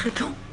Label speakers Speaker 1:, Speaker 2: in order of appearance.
Speaker 1: Très Arrêtons.